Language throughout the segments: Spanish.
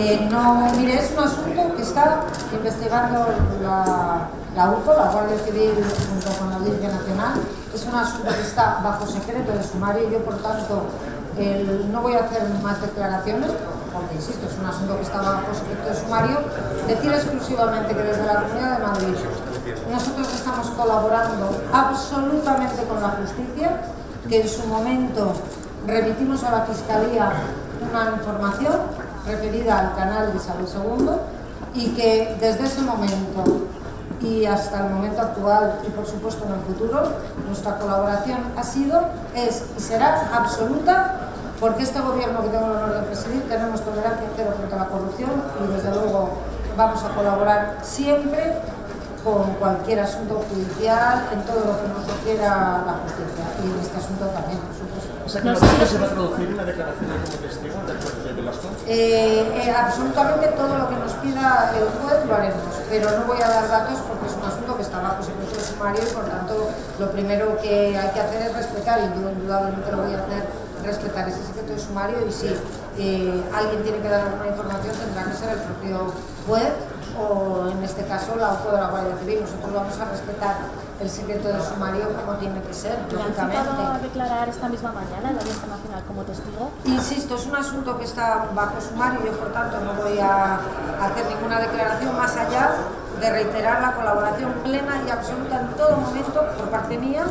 Eh, no, mire, es un asunto que está investigando la, la UCO, la Guardia Civil, junto con la Audiencia Nacional. Es un asunto que está bajo secreto de sumario y yo, por tanto, no voy a hacer más declaraciones, porque, insisto, es un asunto que está bajo secreto de sumario. Decir exclusivamente que desde la Comunidad de Madrid nosotros estamos colaborando absolutamente con la justicia, que en su momento remitimos a la Fiscalía una información referida al canal de Isabel II y que desde ese momento y hasta el momento actual y por supuesto en el futuro, nuestra colaboración ha sido, es y será absoluta porque este gobierno que tengo el honor de presidir tenemos tolerancia cero frente a la corrupción y desde luego vamos a colaborar siempre con cualquier asunto judicial, en todo lo que nos requiera la justicia y en este asunto también, por supuesto. O sea, que no sé se va a traducir una declaración como testigo del juez de Velasco. Eh, eh, absolutamente todo lo que nos pida el juez lo haremos, pero no voy a dar datos porque es un asunto que está bajo secreto de sumario y por tanto lo primero que hay que hacer es respetar, y yo indudablemente lo voy a hacer, respetar ese secreto de sumario y si eh, alguien tiene que dar alguna información tendrá que ser el propio juez o en este caso la OCO de la Guardia Civil. Nosotros vamos a respetar el secreto de sumario como tiene que ser, ¿Le han lógicamente. a declarar esta misma mañana en la Audiencia Nacional como testigo? Insisto, es un asunto que está bajo sumario y yo por tanto no voy a hacer ninguna declaración más allá de reiterar la colaboración plena y absoluta en todo momento por parte mía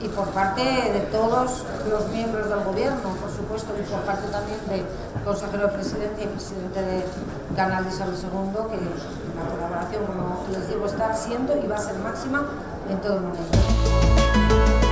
y por parte de todos los miembros del gobierno, por supuesto, y por parte también del consejero de presidencia y presidente del canal de Isabel II, que la colaboración, como les digo, está siendo y va a ser máxima en todo momento.